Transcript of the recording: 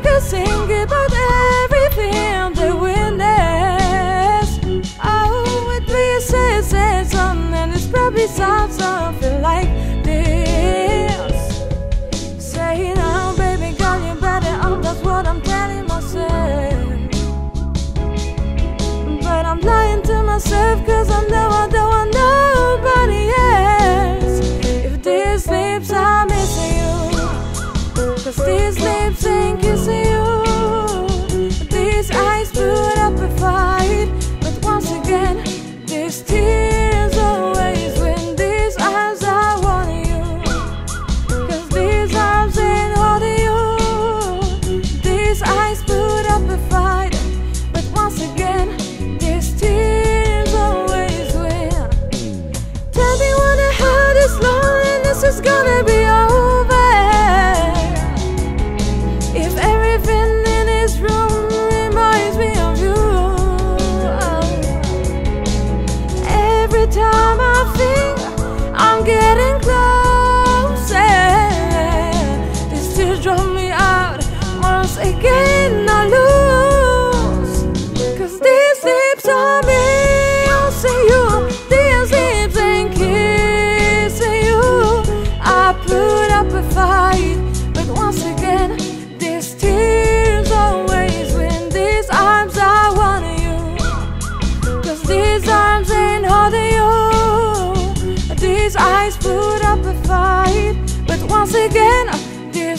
piacenza che potrà his eyes put up a fight But once again, they're